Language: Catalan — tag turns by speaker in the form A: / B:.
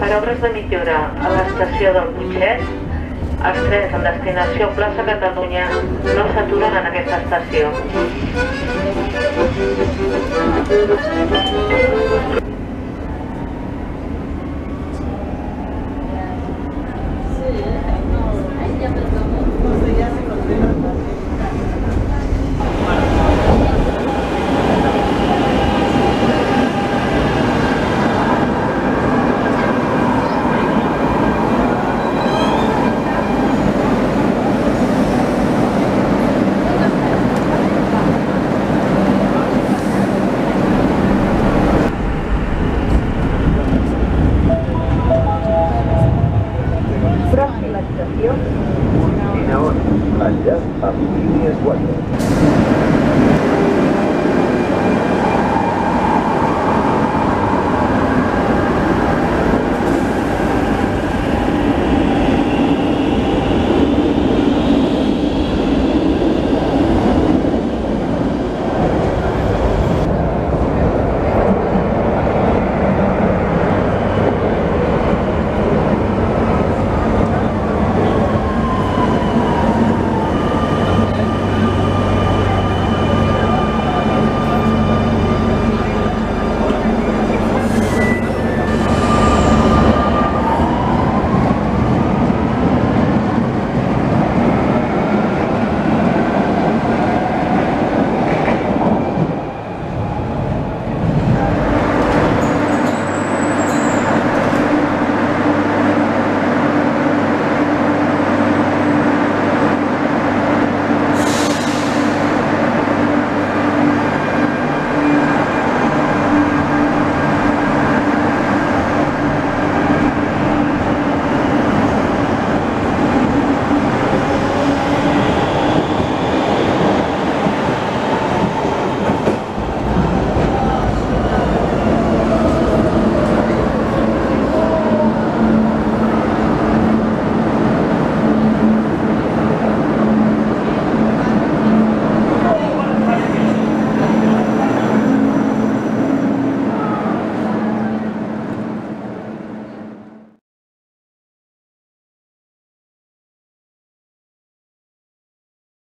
A: Per obres de millora a l'estació del Puiget, els trens amb destinació plaça Catalunya no s'aturen en aquesta estació.